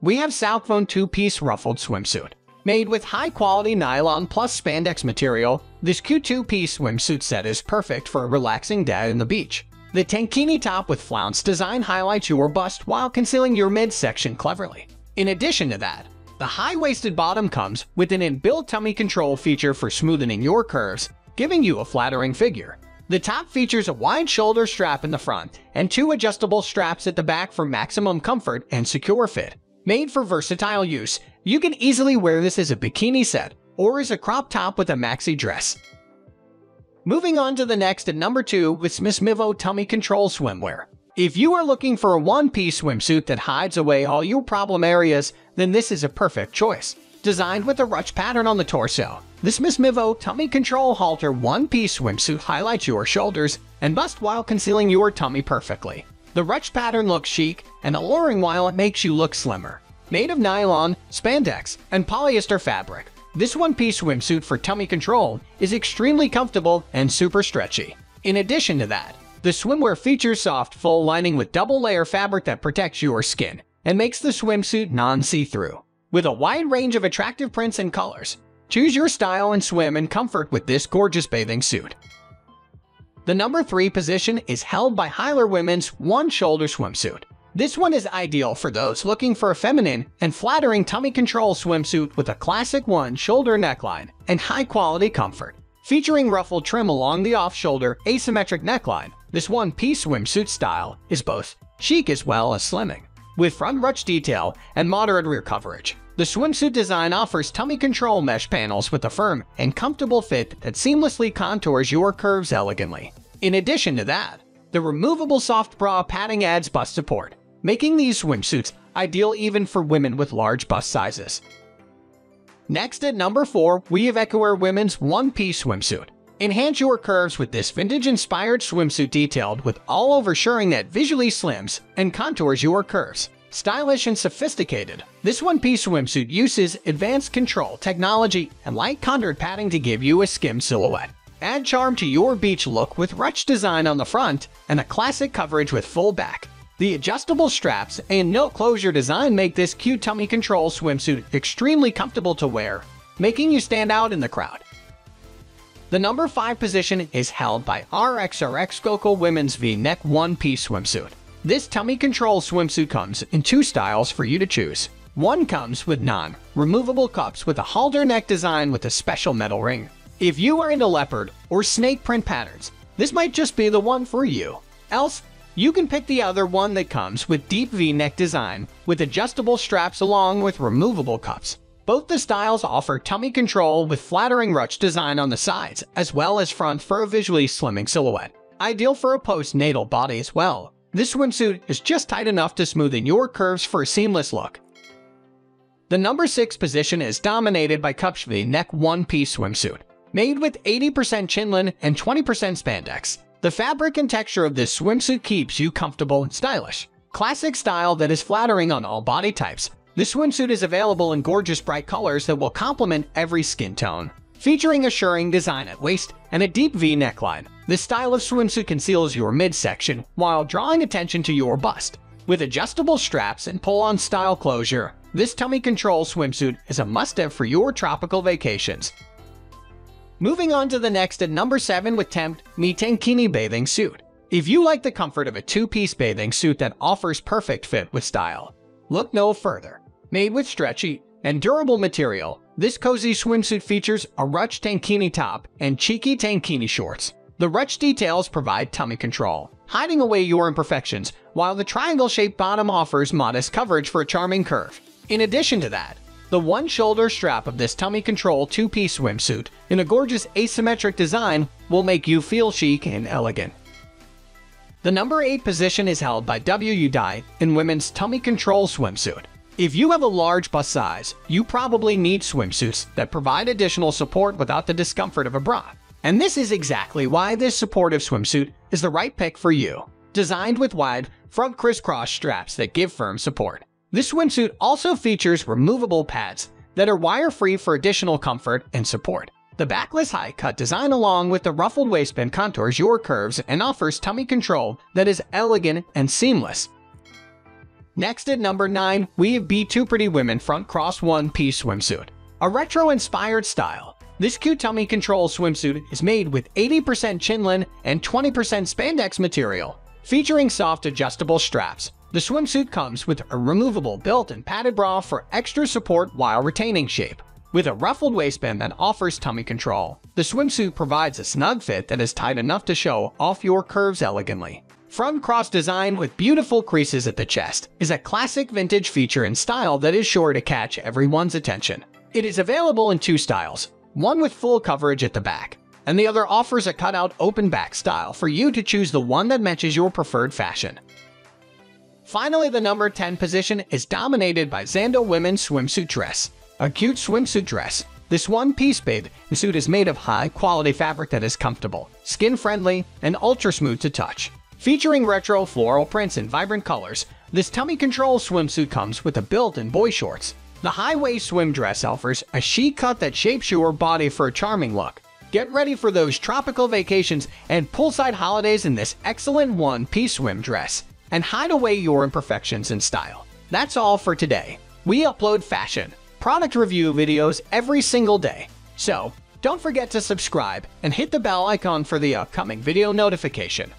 we have Souqfone two-piece ruffled swimsuit. Made with high-quality nylon plus spandex material, this cute two-piece swimsuit set is perfect for a relaxing day on the beach. The tankini top with flounce design highlights your bust while concealing your midsection cleverly. In addition to that, the high-waisted bottom comes with an inbuilt tummy control feature for smoothing your curves, giving you a flattering figure. The top features a wide shoulder strap in the front and two adjustable straps at the back for maximum comfort and secure fit. Made for versatile use, you can easily wear this as a bikini set or as a crop top with a maxi dress. Moving on to the next at number 2 with Smismivo Tummy Control Swimwear. If you are looking for a one-piece swimsuit that hides away all your problem areas, then this is a perfect choice. Designed with a ruch pattern on the torso, this Smismivo Tummy Control Halter one-piece swimsuit highlights your shoulders and bust while concealing your tummy perfectly. The ruch pattern looks chic and alluring while it makes you look slimmer. Made of nylon, spandex, and polyester fabric, this one-piece swimsuit for tummy control is extremely comfortable and super stretchy. In addition to that, the swimwear features soft full lining with double-layer fabric that protects your skin and makes the swimsuit non-see-through. With a wide range of attractive prints and colors, Choose your style and swim in comfort with this gorgeous bathing suit. The number 3 position is held by Hilor Women's one-shoulder swimsuit. This one is ideal for those looking for a feminine and flattering tummy control swimsuit with a classic one-shoulder neckline and high-quality comfort. Featuring ruffled trim along the off-shoulder asymmetric neckline, this one-piece swimsuit style is both chic as well as slimming, with front ruch detail and moderate rear coverage. The swimsuit design offers tummy control mesh panels with a firm and comfortable fit that seamlessly contours your curves elegantly. In addition to that, the removable soft bra padding adds bust support, making these swimsuits ideal even for women with large bust sizes. Next at number 4, we have Ekouaer Women's One-Piece Swimsuit. Enhance your curves with this vintage-inspired swimsuit detailed with all-over shirring that visually slims and contours your curves. Stylish and sophisticated, this one-piece swimsuit uses advanced control technology and light contoured padding to give you a skim silhouette. Add charm to your beach look with ruch design on the front and a classic coverage with full back. The adjustable straps and note closure design make this cute tummy control swimsuit extremely comfortable to wear, making you stand out in the crowd. The number 5 position is held by RXRX Coco Women's V-Neck One-Piece Swimsuit. This tummy control swimsuit comes in two styles for you to choose. One comes with non-removable cups with a halter neck design with a special metal ring. If you are into leopard or snake print patterns, this might just be the one for you. Else, you can pick the other one that comes with deep V-neck design with adjustable straps along with removable cups. Both the styles offer tummy control with flattering ruch design on the sides, as well as front for a visually slimming silhouette. Ideal for a postnatal body as well. This swimsuit is just tight enough to smoothen your curves for a seamless look. The number 6 position is dominated by Cupshe V Neck One-Piece Swimsuit. Made with 80% chinlon and 20% spandex, the fabric and texture of this swimsuit keeps you comfortable and stylish. Classic style that is flattering on all body types, this swimsuit is available in gorgeous bright colors that will complement every skin tone. Featuring a shirring design at waist and a deep V neckline, this style of swimsuit conceals your midsection while drawing attention to your bust. With adjustable straps and pull-on style closure, this tummy control swimsuit is a must-have for your tropical vacations. Moving on to the next at number 7 with Tempt Me Tankini Bathing Suit. If you like the comfort of a two-piece bathing suit that offers perfect fit with style, look no further. Made with stretchy and durable material, this cozy swimsuit features a ruch tankini top and cheeky tankini shorts. The ruch details provide tummy control, hiding away your imperfections, while the triangle-shaped bottom offers modest coverage for a charming curve. In addition to that, the one-shoulder strap of this tummy control two-piece swimsuit in a gorgeous asymmetric design will make you feel chic and elegant. The number 8 position is held by WU Dye in women's tummy control swimsuit. If you have a large bust size, you probably need swimsuits that provide additional support without the discomfort of a bra. And this is exactly why this supportive swimsuit is the right pick for you. Designed with wide, front crisscross straps that give firm support. This swimsuit also features removable pads that are wire-free for additional comfort and support. The backless high-cut design along with the ruffled waistband contours your curves and offers tummy control that is elegant and seamless. Next at number 9, we have B2prity Women Front Cross One Piece Swimsuit. A retro-inspired style, this cute tummy control swimsuit is made with 80% chinlon and 20% spandex material, featuring soft adjustable straps. The swimsuit comes with a removable built-in padded bra for extra support while retaining shape. With a ruffled waistband that offers tummy control, the swimsuit provides a snug fit that is tight enough to show off your curves elegantly. Front cross design with beautiful creases at the chest is a classic vintage feature and style that is sure to catch everyone's attention. It is available in two styles, one with full coverage at the back, and the other offers a cutout open back style for you to choose the one that matches your preferred fashion. Finally, the number 10 position is dominated by Zando Women's Swimsuit Dress, a cute swimsuit dress. This one-piece bathing suit is made of high-quality fabric that is comfortable, skin-friendly, and ultra-smooth to touch. Featuring retro floral prints and vibrant colors, this tummy control swimsuit comes with a built-in boy shorts. The high-waist swim dress offers a chic cut that shapes your body for a charming look. Get ready for those tropical vacations and poolside holidays in this excellent one-piece swim dress and hide away your imperfections in style. That's all for today. We upload fashion, product review videos every single day. So, don't forget to subscribe and hit the bell icon for the upcoming video notification.